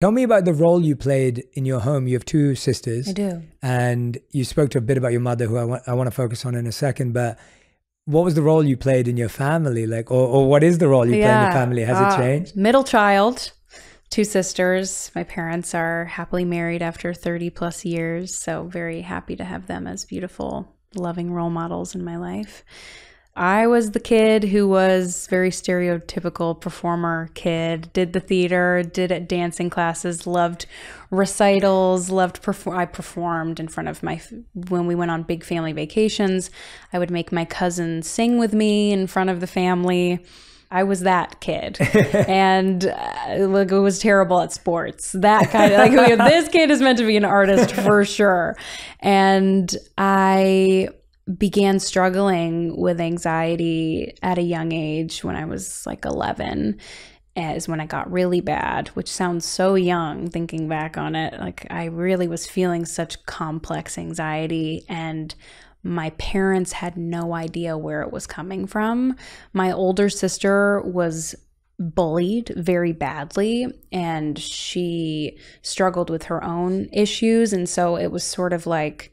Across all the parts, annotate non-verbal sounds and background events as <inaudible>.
Tell me about the role you played in your home. You have two sisters. I do. And you spoke to a bit about your mother, who I want, I want to focus on in a second. But what was the role you played in your family? Like, or, or what is the role you play in your family? Has uh, it changed? Middle child, two sisters. My parents are happily married after 30 plus years. So, very happy to have them as beautiful, loving role models in my life. I was the kid who was very stereotypical performer kid, did the theater, did dancing classes, loved recitals, loved perform I performed in front of my when we went on big family vacations, I would make my cousins sing with me in front of the family. I was that kid, <laughs> and uh, like it was terrible at sports. That kind of like this kid is meant to be an artist for <laughs> sure, and I began struggling with anxiety at a young age when I was like 11 as when I got really bad, which sounds so young thinking back on it. Like I really was feeling such complex anxiety and my parents had no idea where it was coming from. My older sister was bullied very badly and she struggled with her own issues and so it was sort of like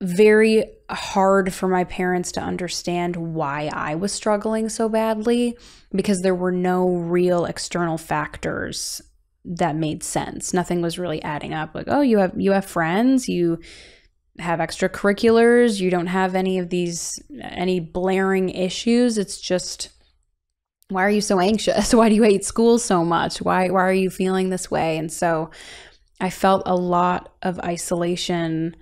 very hard for my parents to understand why I was struggling so badly because there were no real external factors that made sense. Nothing was really adding up. Like, oh, you have you have friends, you have extracurriculars, you don't have any of these any blaring issues. It's just why are you so anxious? <laughs> Why do you hate school so much? Why why are you feeling this way? And so I felt a lot of isolation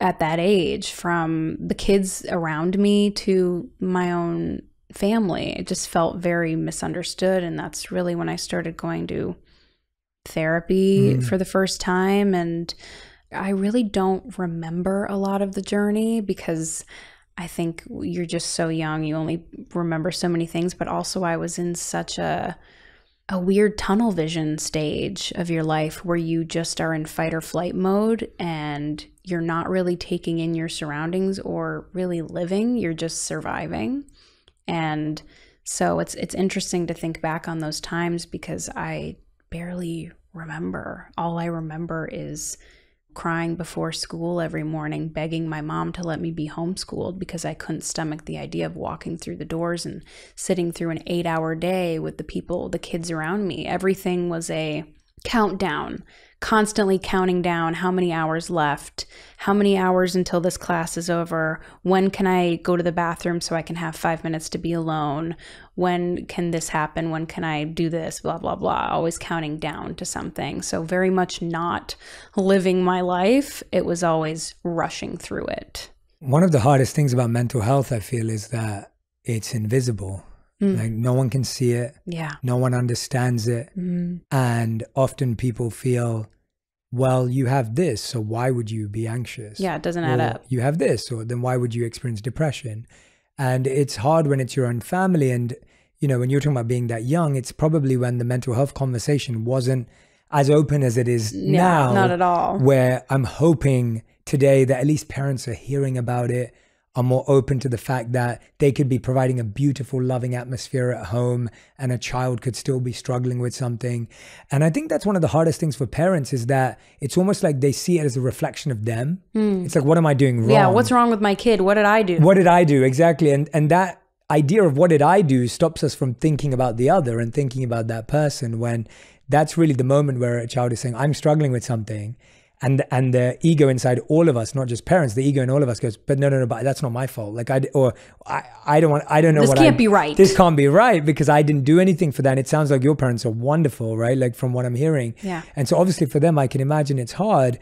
at that age from the kids around me to my own family. It just felt very misunderstood. And that's really when I started going to therapy mm. for the first time. And I really don't remember a lot of the journey because I think you're just so young. You only remember so many things. But also, I was in such a a weird tunnel vision stage of your life where you just are in fight or flight mode and you're not really taking in your surroundings or really living, you're just surviving. And so it's it's interesting to think back on those times because I barely remember. All I remember is crying before school every morning, begging my mom to let me be homeschooled because I couldn't stomach the idea of walking through the doors and sitting through an eight hour day with the people, the kids around me. Everything was a countdown constantly counting down how many hours left, how many hours until this class is over, when can I go to the bathroom so I can have five minutes to be alone, when can this happen, when can I do this, blah, blah, blah, always counting down to something. So, very much not living my life, it was always rushing through it. One of the hardest things about mental health, I feel, is that it's invisible. Mm. Like no one can see it. Yeah. No one understands it. Mm. And often people feel, well, you have this, so why would you be anxious? Yeah, it doesn't or add up. You have this, or then why would you experience depression? And it's hard when it's your own family. And, you know, when you're talking about being that young, it's probably when the mental health conversation wasn't as open as it is yeah, now. Not at all. Where I'm hoping today that at least parents are hearing about it are more open to the fact that they could be providing a beautiful, loving atmosphere at home and a child could still be struggling with something. And I think that's one of the hardest things for parents is that it's almost like they see it as a reflection of them. Mm. It's like, what am I doing wrong? Yeah, what's wrong with my kid? What did I do? What did I do? Exactly. And and that idea of what did I do stops us from thinking about the other and thinking about that person when that's really the moment where a child is saying, I'm struggling with something and and the ego inside all of us, not just parents, the ego in all of us goes, but no, no, no, but that's not my fault. Like I or I, I don't want, I don't know. This can't I, be right. This can't be right because I didn't do anything for that. And it sounds like your parents are wonderful, right? Like from what I'm hearing. Yeah. And so obviously for them, I can imagine it's hard.